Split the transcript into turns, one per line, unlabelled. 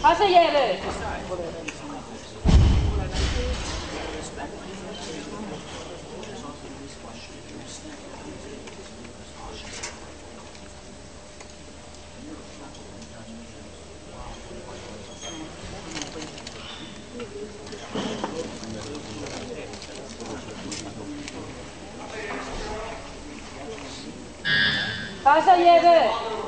Passa aí, Ele. Passa.